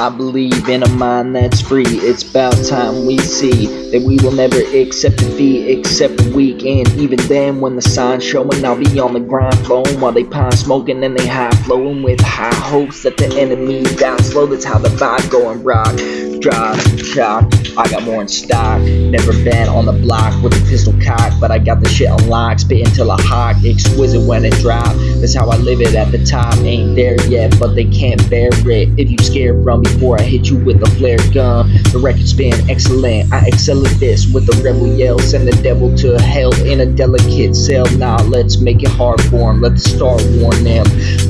I believe in a mind that's free. It's about time we see that we will never accept defeat except weak. And even then, when the sign's showing, I'll be on the grind flowing while they pine smoking and they high flowing with high hopes that the enemy dies slow. That's how the vibe going rock. Drop, chop, I got more in stock. Never been on the block with a pistol cock, but I got the shit unlocked. Spit until I hawk, exquisite when it drop. That's how I live it at the top. Ain't there yet, but they can't bear it. If you scared, run before I hit you with a flare gun. The record's been excellent. I excel at this with the rebel yell. Send the devil to hell in a delicate cell. Now nah, let's make it hard for him. Let the star warn them.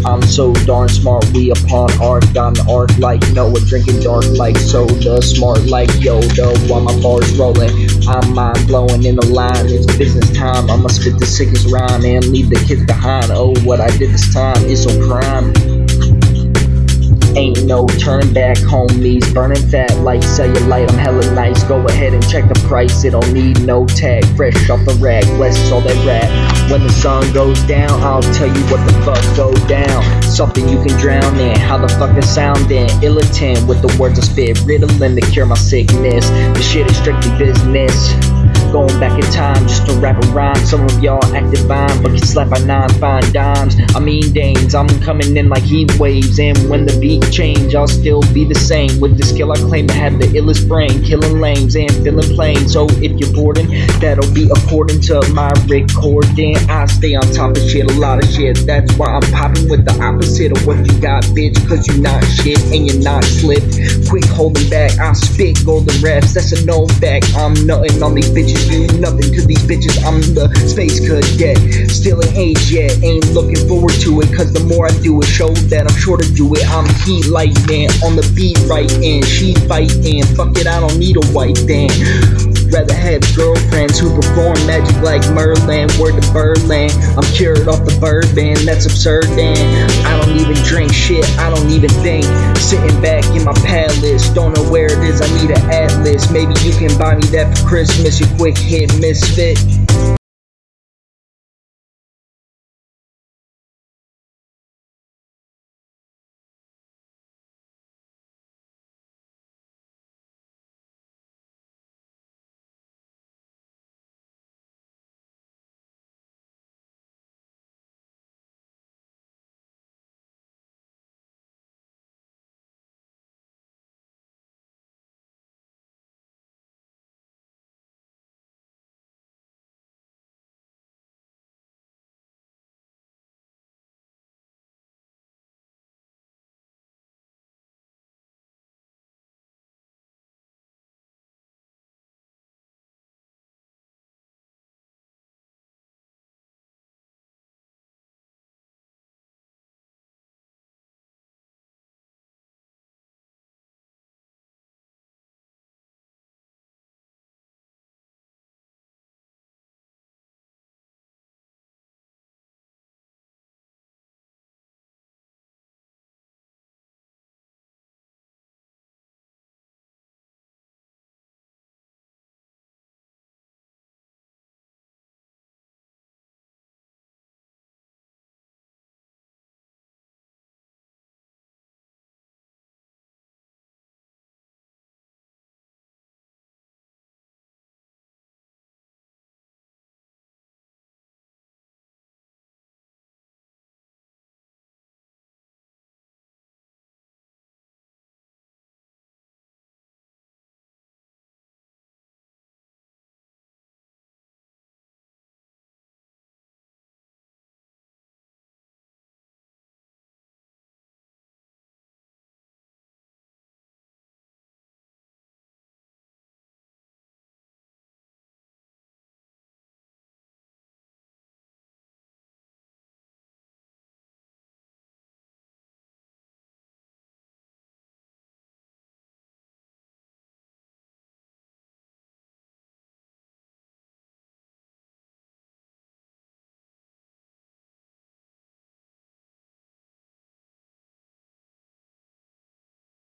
I'm so darn smart. We upon art, got an ark like Noah, drinking dark like soda, smart like Yoda. While my bars rolling, I'm mind blowing in the line. It's business time. I'ma spit the sickest rhyme and leave the kids behind. Oh, what I did this time is so crime. Ain't no turning back, homies. Burning fat like cellulite. I'm hella nice. Go ahead and check the price. It don't need no tag. Fresh off the rack. Bless all that rap. When the sun goes down, I'll tell you what the fuck go down. Something you can drown in. How the fuck it sounding? Illitant with the words I spit. Ritalin to cure my sickness. The shit is strictly business. Going back in time just to rap a rhyme. Some of y'all active fine, but get slapped by nine fine dimes. I mean dames, I'm coming in like heat waves. And when the beat change, I'll still be the same. With the skill I claim to have the illest brain, killing lanes and feeling planes. So if you're boarding, that'll be according to my recording. I stay on top of shit, a lot of shit. That's why I'm popping with the opposite of what you got, bitch. Cause you not shit and you're not slipped. Quick holding back, I spit golden raps. That's a no fact. I'm nothing on these bitches nothing to these bitches. I'm the space cadet. Still ain't age yet. Ain't looking forward to it. Cause the more I do it, show that I'm sure to do it. I'm heat lightning on the beat right in. She fighting. Fuck it, I don't need a white thing. Rather have girlfriends who perform magic like Merlin. Word to Berlin. I'm cured off the bourbon. That's absurd. And I don't even drink shit. I don't even think. Sitting back in my palace. Don't know where it is. I need an atlas. Maybe you can buy me that for Christmas. You quick hit misfit.